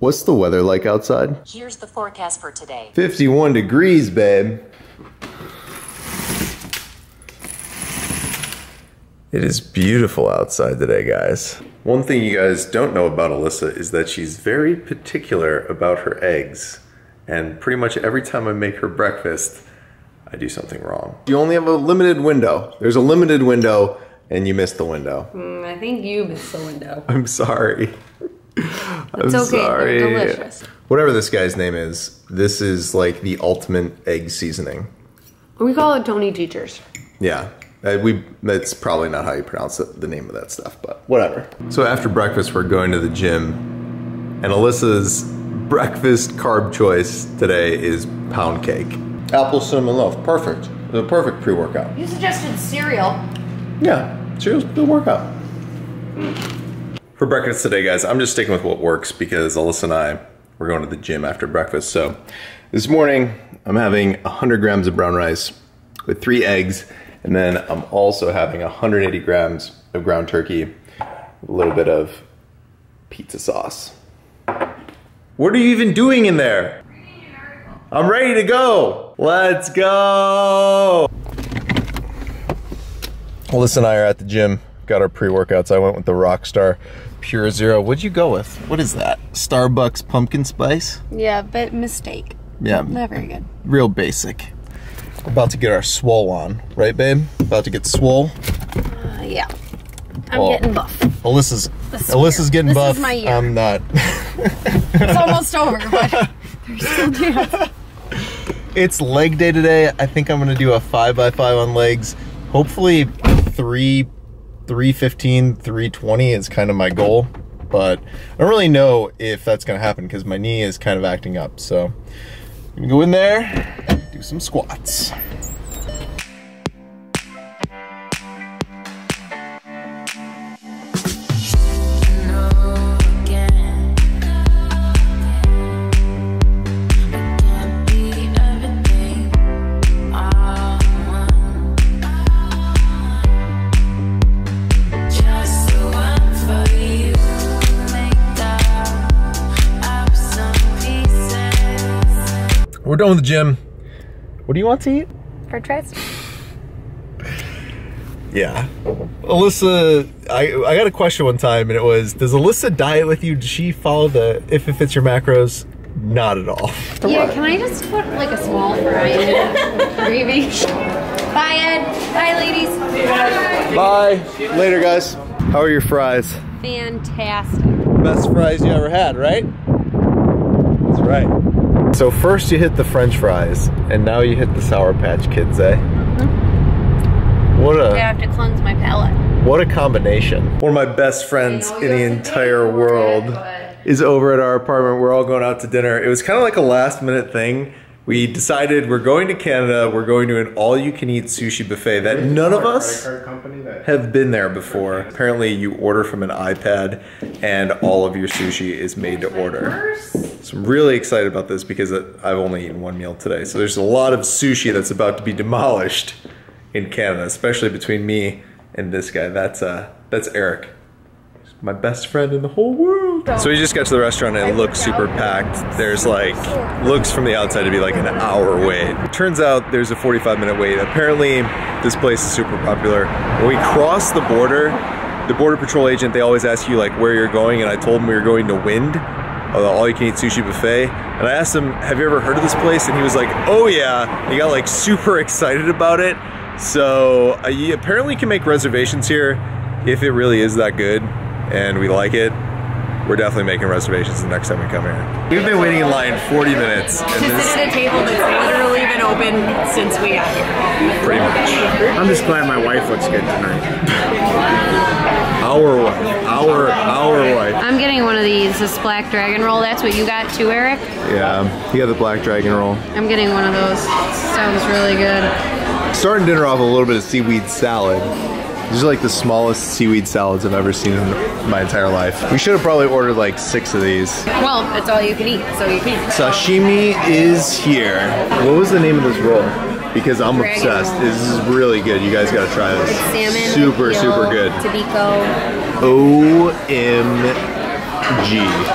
What's the weather like outside? Here's the forecast for today. 51 degrees, babe. It is beautiful outside today, guys. One thing you guys don't know about Alyssa is that she's very particular about her eggs. And pretty much every time I make her breakfast, I do something wrong. You only have a limited window. There's a limited window, and you missed the window. Mm, I think you missed the window. I'm sorry. I'm It's okay. sorry. They're delicious. Whatever this guy's name is, this is like the ultimate egg seasoning. We call it Tony Teachers. Yeah. Uh, we that's probably not how you pronounce the, the name of that stuff, but whatever. So after breakfast, we're going to the gym, and Alyssa's breakfast carb choice today is pound cake. Apple cinnamon loaf, perfect. The perfect pre-workout. You suggested cereal. Yeah, cereal's good workout. For breakfast today, guys, I'm just sticking with what works because Alyssa and I we're going to the gym after breakfast. So this morning, I'm having 100 grams of brown rice with three eggs, and then I'm also having 180 grams of ground turkey, a little bit of pizza sauce. What are you even doing in there? I'm ready to go. Let's go. Alyssa and I are at the gym. Got our pre-workouts. I went with the Rockstar Pure Zero. What'd you go with? What is that? Starbucks pumpkin spice? Yeah, but mistake. Yeah, Not very good. real basic. About to get our swole on, right, babe? About to get swole. Uh, yeah. I'm getting buff. Alyssa's Alyssa's getting This buff. is my year. I'm not. It's almost over, but there's still chance. it's leg day today. I think I'm gonna do a five by five on legs. Hopefully three, 315, 320 is kind of my goal. But I don't really know if that's gonna happen because my knee is kind of acting up. So I'm gonna go in there, do some squats. We're done with the gym. What do you want to eat? For tries. Yeah. Alyssa, I, I got a question one time and it was, does Alyssa diet with you? Does she follow the if it fits your macros? Not at all. Yeah, can I just put like a small fry in gravy? Bye, Ed. Bye, ladies. Bye. Later, guys. How are your fries? Fantastic. Best fries you ever had, right? That's right. So first you hit the french fries, and now you hit the Sour Patch Kids, eh? What I a have to cleanse my palate. what a combination. One of my best friends in the entire world is over at our apartment. We're all going out to dinner. It was kind of like a last minute thing. We decided we're going to Canada. We're going to an all-you-can-eat sushi buffet that none of us have been there before. Apparently, you order from an iPad, and all of your sushi is made to order. So I'm really excited about this because I've only eaten one meal today. So there's a lot of sushi that's about to be demolished in Canada, especially between me and this guy. That's uh, that's Eric my best friend in the whole world. So we just got to the restaurant and it looks super packed. There's like, looks from the outside to be like an hour wait. Turns out there's a 45 minute wait. Apparently this place is super popular. When we cross the border, the border patrol agent, they always ask you like where you're going and I told him we were going to Wind, the all you can eat sushi buffet. And I asked him, have you ever heard of this place? And he was like, oh yeah. He got like super excited about it. So uh, you apparently can make reservations here if it really is that good and we like it, we're definitely making reservations the next time we come here. We've been waiting in line 40 minutes, and to this sit at a table that's literally been open since we got here. pretty much I'm just glad my wife looks good tonight. our wife, our our wife. I'm getting one of these, this black dragon roll. That's what you got too, Eric? Yeah, you got the black dragon roll. I'm getting one of those. Sounds really good. Starting dinner off with a little bit of seaweed salad. These are like the smallest seaweed salads I've ever seen in my entire life. We should have probably ordered like six of these. Well, it's all you can eat, so you can. Sashimi is here. What was the name of this roll? Because I'm Dragon obsessed. roll. This is really good. You guys gotta try this. Salmon, Super, eel, super good. Tobiko. OMG.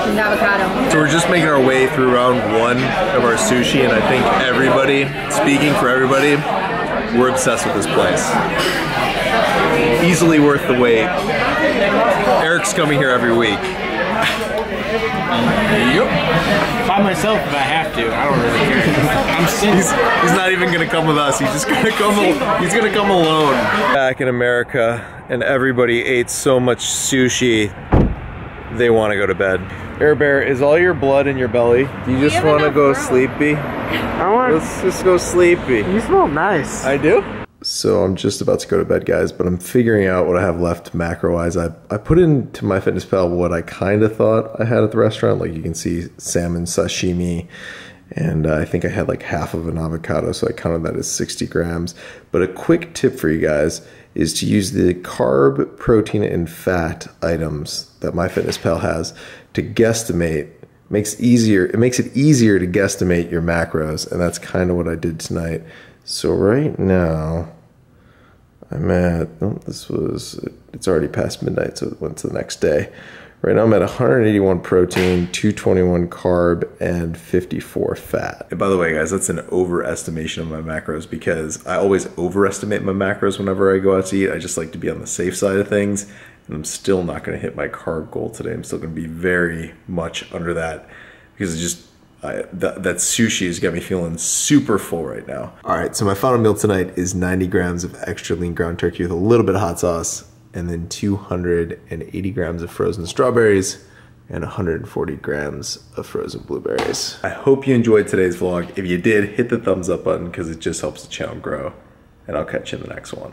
And avocado. So we're just making our way through round one of our sushi, and I think everybody, speaking for everybody, we're obsessed with this place. Easily worth the wait. Eric's coming here every week. Yep. By myself if I have to. I don't really care. I'm sitting. He's, he's not even gonna come with us. He's just gonna come. He's gonna come alone. Back in America, and everybody ate so much sushi, they want to go to bed. Air Bear, is all your blood in your belly? Do you just want to go room. sleepy? I want. Let's just go sleepy. You smell nice. I do. So I'm just about to go to bed, guys, but I'm figuring out what I have left macro-wise. I, I put into MyFitnessPal what I kind of thought I had at the restaurant. Like you can see salmon sashimi, and uh, I think I had like half of an avocado, so I counted that as 60 grams. But a quick tip for you guys is to use the carb, protein, and fat items that MyFitnessPal has to guesstimate makes easier it makes it easier to guesstimate your macros and that's kind of what I did tonight. So right now I'm at oh, this was it's already past midnight so it went to the next day. Right now I'm at 181 protein, 221 carb and 54 fat. And by the way guys, that's an overestimation of my macros because I always overestimate my macros whenever I go out to eat. I just like to be on the safe side of things and I'm still not going to hit my carb goal today. I'm still going to be very much under that because it just I, that, that sushi has got me feeling super full right now. All right, so my final meal tonight is 90 grams of extra lean ground turkey with a little bit of hot sauce, and then 280 grams of frozen strawberries and 140 grams of frozen blueberries. I hope you enjoyed today's vlog. If you did, hit the thumbs up button because it just helps the channel grow, and I'll catch you in the next one.